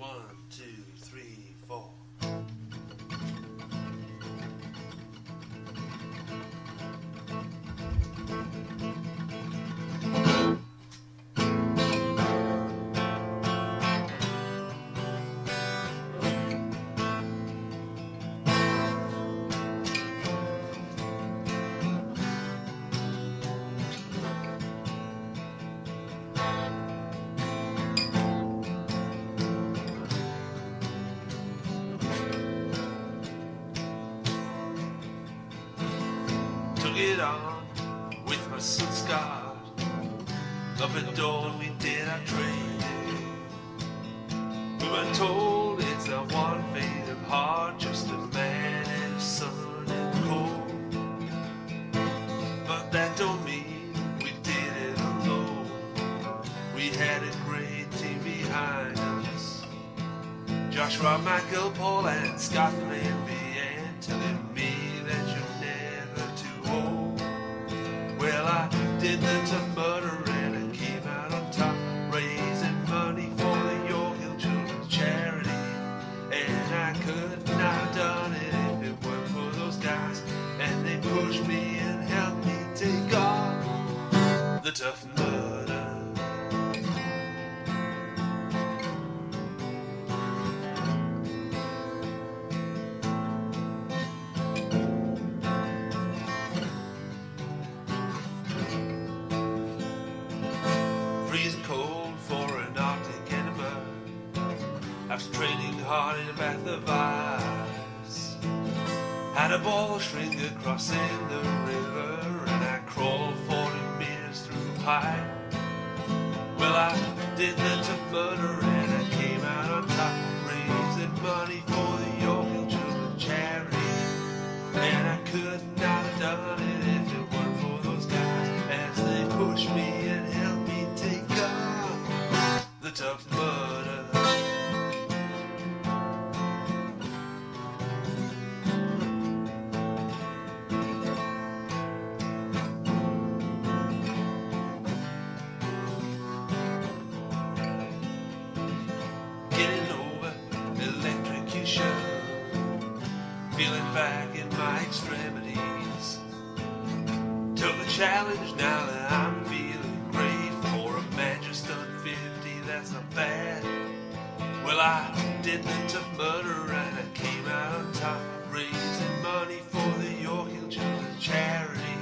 One, It on with my son Scott. Up at dawn we did our trade. We were told it's a one fate of heart, just a man and his son and cold. But that don't mean we did it alone. We had a great team behind us. Joshua, Michael, Paul, and Scotland began I could not have done it if it weren't for those guys. And they pushed me and helped me take on the Tough Mudder. freezing cold for an. After training hard in a bath of ice, had a ball shrink crossing the river, and I crawled 40 meters through a pipe. Well, I did the Tough Mudder, and I came out on top, raising money for the Yorkhill Children's Charity. And I could not have done it if it weren't for those guys as they pushed me and helped me take on the Tough Mudder. Feeling back in my extremities. Took the challenge now that I'm feeling great for a man just done 50, that's not bad. Well, I did the Tough Mudder and I came out on top, raising money for the Yorkhill Children's Charity.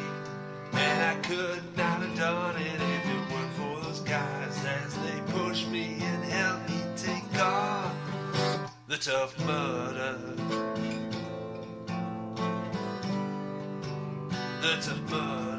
And I could not have done it if it weren't for those guys as they pushed me and helped me take on the Tough Mudder. The tough mud